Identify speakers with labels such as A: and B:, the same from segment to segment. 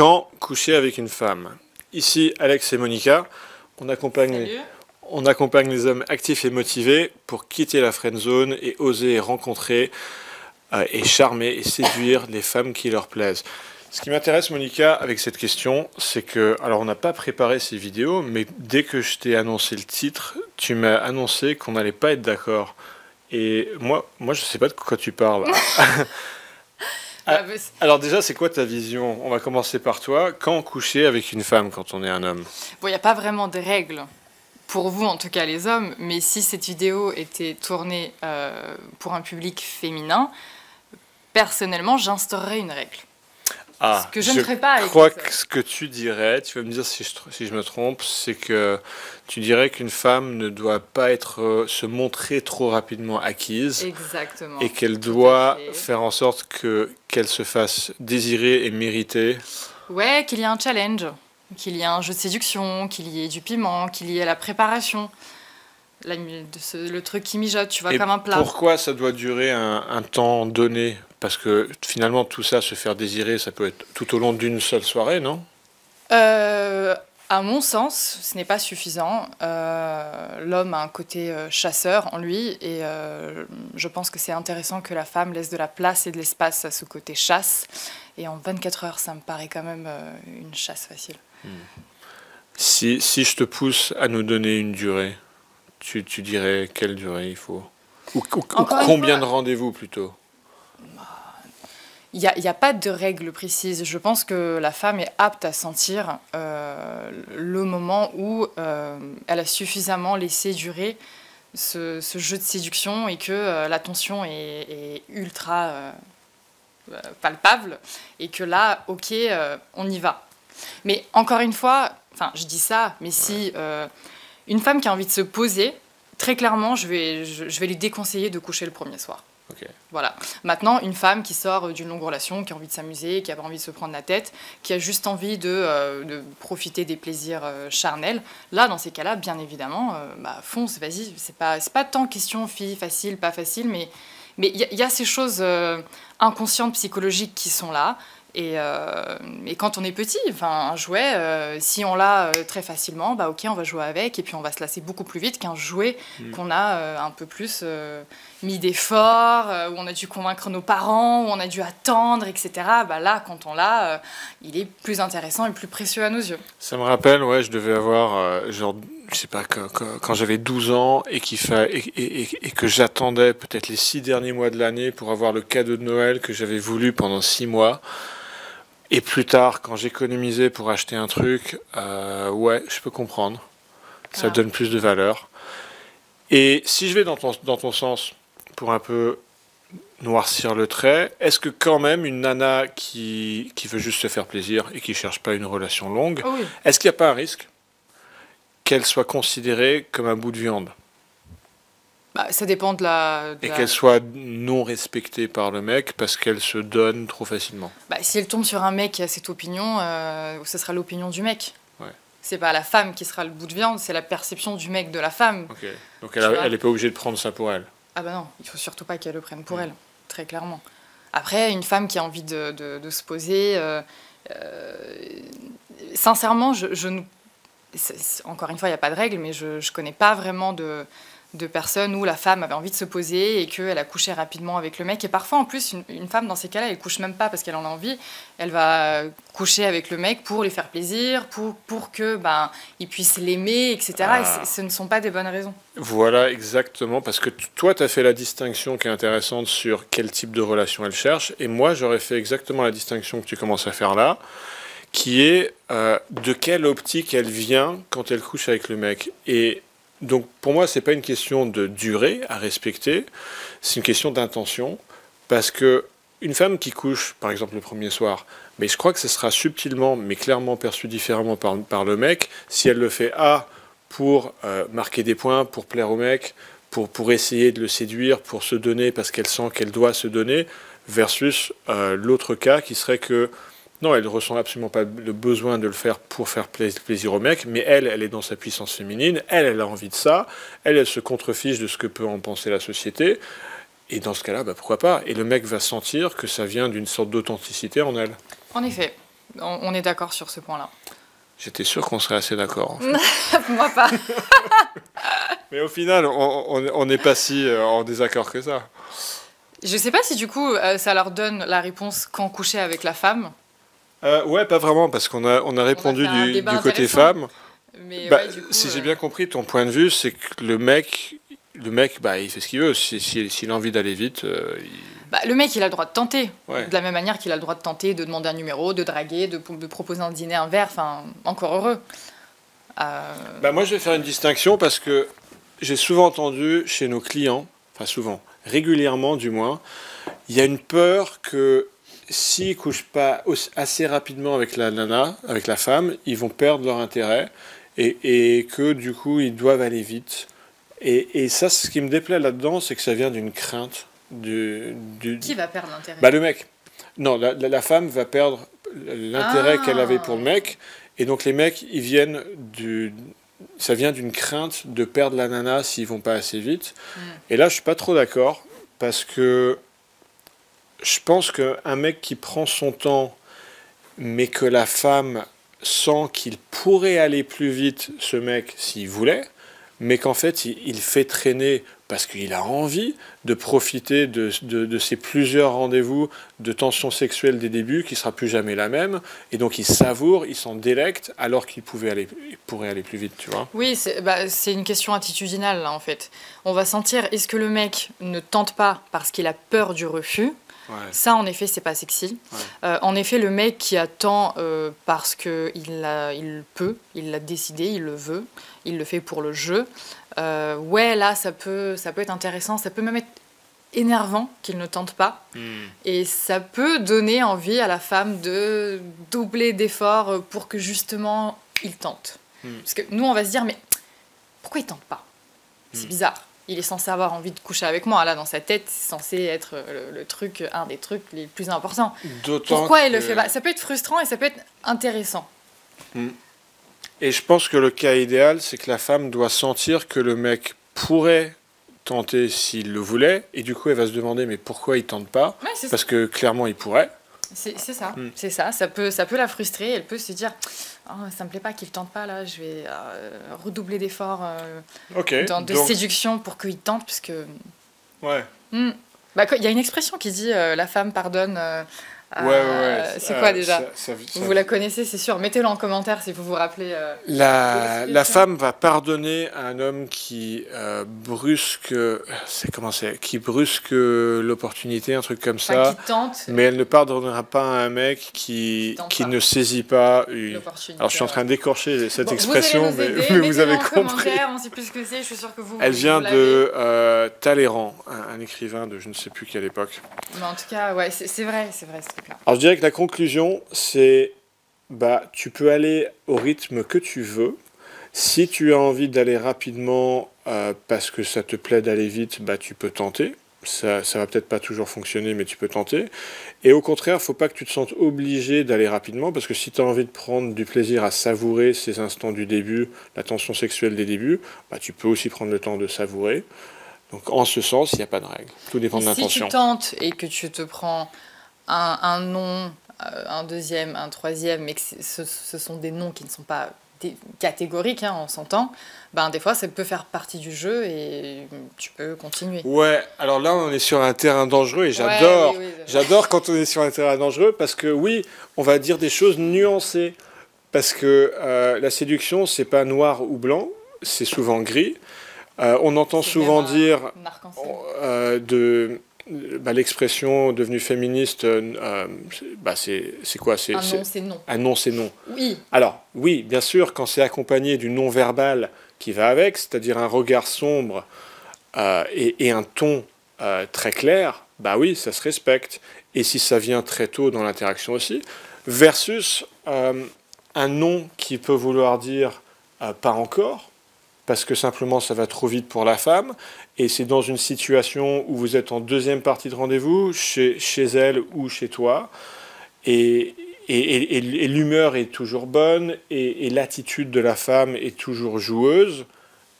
A: Quand coucher avec une femme Ici, Alex et Monica, on accompagne, les,
B: Salut.
A: on accompagne les hommes actifs et motivés pour quitter la friend zone et oser rencontrer euh, et charmer et séduire les femmes qui leur plaisent. Ce qui m'intéresse, Monica, avec cette question, c'est que, alors on n'a pas préparé ces vidéos, mais dès que je t'ai annoncé le titre, tu m'as annoncé qu'on n'allait pas être d'accord. Et moi, moi, je sais pas de quoi tu parles.
B: Ah, c'est-
A: Alors déjà, c'est quoi ta vision? On va commencer par toi. Quand coucher avec une femme quand on est un homme?
B: Bon, il n'y a pas vraiment de règles, pour vous en tout cas les hommes, mais si cette vidéo était tournée euh, pour un public féminin, personnellement, j'instaurerais une règle.
A: Ah,
B: Ce que je ne ferai pas
A: Je crois que ce que tu dirais, tu vas me dire si je, tr- si je me trompe, c'est que tu dirais qu'une femme ne doit pas être euh, se montrer trop rapidement acquise
B: Exactement.
A: et qu'elle doit faire en sorte que qu'elle se fasse désirer et mériter.
B: Ouais, qu'il y ait un challenge, qu'il y ait un jeu de séduction, qu'il y ait du piment, qu'il y ait la préparation. La ce- le truc qui mijote, tu vois,
A: Et
B: comme un plat.
A: Pourquoi ça doit durer un, un temps donné? Parce que finalement, tout ça, se faire désirer, ça peut être tout au long d'une seule soirée, non?
B: Euh, à mon sens, ce n'est pas suffisant. Euh, L'homme a un côté euh, chasseur en lui et euh, je pense que c'est intéressant que la femme laisse de la place et de l'espace à ce côté chasse. Et en 24 heures, ça me paraît quand même une chasse facile.
A: Si, si je te pousse à nous donner une durée, tu, tu dirais quelle durée il faut? Ou, combien
B: fois-
A: de rendez-vous plutôt?
B: Il n'y a, pas de règle précise. Je pense que la femme est apte à sentir euh, le moment où euh, elle a suffisamment laissé durer ce, jeu de séduction et que euh, la tension est, ultra euh, palpable et que là, ok, on y va. Mais encore une fois, enfin, je dis ça, mais si une femme qui a envie de se poser, très clairement, je vais, je vais lui déconseiller de coucher le premier soir. Voilà. Maintenant, une femme qui sort d'une longue relation, qui a envie de s'amuser, qui a pas envie de se prendre la tête, qui a juste envie de, euh, profiter des plaisirs euh, charnels, là, dans ces cas-là, bien évidemment, euh, bah, fonce, vas-y. C'est pas, pas tant question fille, facile, pas facile, mais il y, a- ces choses euh, inconscientes, psychologiques qui sont là. Et, euh, et quand on est petit, enfin, un jouet, euh, si on l'a euh, très facilement, bah ok, on va jouer avec, et puis on va se lasser beaucoup plus vite qu'un jouet
A: Mm.
B: qu'on a un peu plus mis d'efforts, où on a dû convaincre nos parents, où on a dû attendre, etc. Bah là, quand on l'a, il est plus intéressant et plus précieux à nos yeux.
A: Ça me rappelle, ouais, je devais avoir, genre, je sais pas, quand, quand- quand j'avais 12 ans et, qu'il fa... et, et- et- et que j'attendais peut-être les six derniers mois de l'année pour avoir le cadeau de Noël que j'avais voulu pendant six mois. Et plus tard, quand j'économisais pour acheter un truc, euh, ouais, je peux comprendre. Ça
B: Ah.
A: donne plus de valeur. Et si je vais dans ton, dans ton sens, pour un peu noircir le trait, est-ce que quand même une nana qui, qui veut juste se faire plaisir et qui cherche pas une relation longue,
B: Oh oui.
A: est-ce qu'il n'y a pas un risque qu'elle soit considérée comme un bout de viande?
B: Bah, ça dépend de la. de
A: et
B: la-
A: qu'elle soit non respectée par le mec parce qu'elle se donne trop facilement
B: Bah, si elle tombe sur un mec qui a cette opinion, euh, ce sera l'opinion du mec.
A: Ouais.
B: C'est pas la femme qui sera le bout de viande, c'est la perception du mec de la femme.
A: Ok. Donc elle n'est pas obligée de prendre ça pour elle.
B: Ah bah non, il faut surtout pas qu'elle le prenne pour
A: Mm.
B: elle, très clairement. Après, une femme qui a envie de, de- de se poser, euh, euh, sincèrement, je, je encore une fois, il n'y a pas de règle, mais je ne connais pas vraiment de, de personnes où la femme avait envie de se poser et qu'elle a couché rapidement avec le mec. Et parfois, en plus, une, une femme, dans ces cas-là, elle couche même pas parce qu'elle en a envie. Elle va coucher avec le mec pour lui faire plaisir, pour, pour que ben, il puisse l'aimer, etc. Et
A: Ah.
B: ce ne sont pas des bonnes raisons.
A: Voilà, exactement, parce que toi, tu as fait la distinction qui est intéressante sur quel type de relation elle cherche, et moi, j'aurais fait exactement la distinction que tu commences à faire là, qui est euh, de quelle optique elle vient quand elle couche avec le mec. Et donc, pour moi, c'est pas une question de durée à respecter, c'est une question d'intention, parce que une femme qui couche, par exemple, le premier soir, mais je crois que ce sera subtilement, mais clairement perçu différemment par, par le mec, si elle le fait A pour euh, marquer des points, pour plaire au mec, pour, pour essayer de le séduire, pour se donner parce qu'elle sent qu'elle doit se donner, versus euh, l'autre cas qui serait que non, elle ne ressent absolument pas le besoin de le faire pour faire plais- plaisir au mec, mais elle, elle est dans sa puissance féminine, elle, elle a envie de ça, elle, elle se contrefiche de ce que peut en penser la société, et dans ce cas-là, bah, pourquoi pas Et le mec va sentir que ça vient d'une sorte d'authenticité en elle.
B: En effet. on, est d'accord sur ce point-là.
A: J'étais sûr qu'on serait assez d'accord.
B: Moi pas.
A: Mais au final, on n'est pas si euh, en désaccord que ça.
B: Je sais pas si du coup euh, ça leur donne la réponse quand coucher avec la femme.
A: Euh, ouais, pas vraiment, parce qu'on a, on a répondu du, côté femme. Mais bah, si j'ai bien compris, ton point de vue, c'est que le mec, le mec bah, il fait ce qu'il veut. S'il si, a envie d'aller vite,
B: bah, le mec, il a le droit de tenter. De la même manière qu'il a le droit de tenter, de demander un numéro, de draguer, de, de proposer un dîner, un verre. Enfin, encore heureux.
A: Bah, moi, je vais faire une distinction parce que j'ai souvent entendu chez nos clients, enfin souvent, régulièrement du moins, il y a une peur que s'ils ne couchent pas assez rapidement avec la nana, avec la femme, ils vont perdre leur intérêt et, et que du coup ils doivent aller vite. Et, et ça, ce qui me déplaît là-dedans, c'est que ça vient d'une crainte. Du, du,
B: Qui va perdre l'intérêt?
A: Bah, Le mec. Non, la, la, femme va perdre l'intérêt qu'elle avait pour le mec. Et donc les mecs, ils viennent du, ça vient d'une crainte de perdre la nana s'ils vont pas assez vite. Mm. Et là, je suis pas trop d'accord parce que je pense qu'un mec qui prend son temps, mais que la femme sent qu'il pourrait aller plus vite, ce mec, s'il voulait, mais qu'en fait, il, fait traîner parce qu'il a envie de profiter de, de, ces plusieurs rendez-vous de tension sexuelle des débuts qui sera plus jamais la même, et donc il savoure, il s'en délecte, alors qu'il pouvait aller, pourrait aller plus vite, tu vois.
B: Oui, c'est bah, une question attitudinale, là, en fait. On va sentir, est-ce que le mec ne tente pas parce qu'il a peur du refus Ça, en effet, c'est pas sexy. Euh, en effet, le mec qui attend euh, parce qu'il il peut, il l'a décidé, il le veut, il le fait pour le jeu. Euh, ouais, là, ça peut, ça peut être intéressant, ça peut même être énervant qu'il ne tente pas. Hmm. Et ça peut donner envie à la femme de doubler d'efforts pour que justement il tente. Hmm. Parce que nous, on va se dire, mais pourquoi il tente pas? C'est hmm. bizarre. Il est censé avoir envie de coucher avec moi. Là, dans sa tête, c'est censé être le, truc, un des trucs les plus importants. Pourquoi il le fait pas? Ça peut être frustrant et ça peut être intéressant.
A: Et je pense que le cas idéal, c'est que la femme doit sentir que le mec pourrait tenter s'il le voulait, et du coup elle va se demander mais pourquoi il tente pas? Parce que clairement il pourrait.
B: C'est ça, hmm. c'est ça. Ça peut, ça peut la frustrer. Elle peut se dire, oh, ça me plaît pas qu'il tente pas là. Je vais euh, redoubler d'efforts euh, de séduction pour qu'il tente, parce que.
A: Ouais.
B: Hmm. Bah, il y a une expression qui dit euh, la femme pardonne
A: Ouais, ouais, ouais.
B: C'est quoi déjà Vous la connaissez, c'est sûr. Mettez-le en commentaire si vous vous rappelez. Euh,
A: la, la femme va pardonner à un homme qui euh, brusque, c'est comment c'est, qui brusque l'opportunité, un truc comme ça.
B: Qui tente.
A: Mais elle ne pardonnera pas à un mec qui, qui ne saisit pas une. Alors je suis en train d'écorcher cette expression, mais, vous avez compris.
B: on sait plus ce que c'est. Je suis sûr que vous.
A: Elle vient de euh, Talleyrand, un, un, écrivain de je ne sais plus quelle époque.
B: Mais en tout cas, ouais, c'est vrai, c'est vrai.
A: Alors je dirais que la conclusion, c'est bah tu peux aller au rythme que tu veux. Si tu as envie d'aller rapidement euh, parce que ça te plaît d'aller vite, bah tu peux tenter. Ça, ça va peut-être pas toujours fonctionner, mais tu peux tenter. Et au contraire, faut pas que tu te sentes obligé d'aller rapidement, parce que si tu as envie de prendre du plaisir à savourer ces instants du début, la tension sexuelle des débuts, bah, tu peux aussi prendre le temps de savourer. Donc en ce sens, il n'y a pas de règle. Tout dépend de l'intention. Si
B: tu tentes et que tu te prends un, nom, euh, un deuxième, un troisième, mais que ce, sont des noms qui ne sont pas catégoriques, hein, on s'entend, ben, des fois ça peut faire partie du jeu et tu peux continuer.
A: Ouais, alors là on est sur un terrain dangereux et j'adore, j'adore quand on est sur un terrain dangereux parce que oui, on va dire des choses nuancées parce que euh, la séduction c'est pas noir ou blanc, c'est souvent gris. Euh, on entend souvent dire de bah, l'expression devenue féministe, euh, bah, c'est quoi?
B: C'est, Un non, c'est non.
A: Un non, c'est non.
B: Oui.
A: Alors, oui, bien sûr, quand c'est accompagné du non-verbal qui va avec, c'est-à-dire un regard sombre euh, et, un ton euh, très clair, bah oui, ça se respecte. Et si ça vient très tôt dans l'interaction aussi, versus un non qui peut vouloir dire pas encore, parce que simplement ça va trop vite pour la femme, et c'est dans une situation où vous êtes en deuxième partie de rendez-vous, chez, chez elle ou chez toi, et, et, et, l'humeur est toujours bonne, et, l'attitude de la femme est toujours joueuse,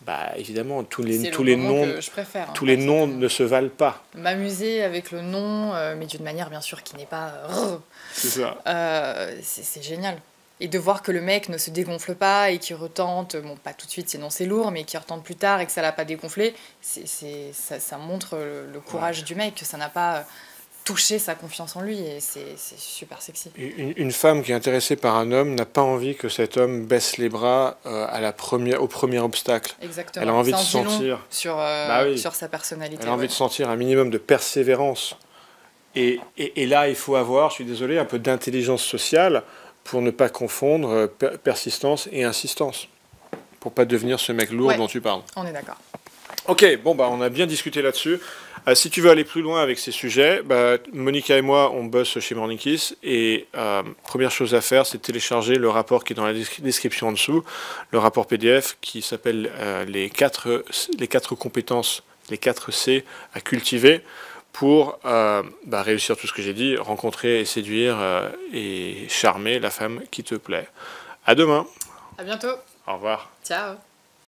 A: bah évidemment tous les tous
B: le
A: les noms
B: que je préfère. hein,
A: tous les noms ne se valent pas.
B: M'amuser avec le nom, euh, mais d'une manière bien sûr qui n'est pas. euh,
A: C'est ça.
B: euh, c'est génial. Et de voir que le mec ne se dégonfle pas et qu'il retente, bon pas tout de suite sinon c'est lourd, mais qu'il retente plus tard et que ça l'a pas dégonflé, c'est c'est- ça, ça montre le, le courage du mec, que ça n'a pas euh, touché sa confiance en lui et c'est c'est super sexy.
A: Une, une femme qui est intéressée par un homme n'a pas envie que cet homme baisse les bras euh, à la première, au premier obstacle.
B: Exactement.
A: Elle a envie
B: Ça
A: de sentir.
B: sur, euh,
A: Bah oui.
B: sur sa personnalité.
A: Elle a envie
B: ouais.
A: de sentir un minimum de persévérance. Et, et- et là, il faut avoir, je suis désolé, un peu d'intelligence sociale pour ne pas confondre euh, per- persistance et insistance. Pour pas devenir ce mec lourd
B: Ouais.
A: dont tu parles.
B: On est d'accord.
A: Ok, bon, bah, on a bien discuté là-dessus. Euh, si tu veux aller plus loin avec ces sujets, bah, Monica et moi, on bosse chez Morning Kiss. Et euh, première chose à faire, c'est de télécharger le rapport qui est dans la descri- description en dessous, le rapport PDF qui s'appelle euh, les, quatre, les quatre compétences, les 4 C à cultiver pour euh, bah, réussir tout ce que j'ai dit, rencontrer et séduire euh, et charmer la femme qui te plaît. À demain.
B: À bientôt.
A: Au revoir.
B: Ciao.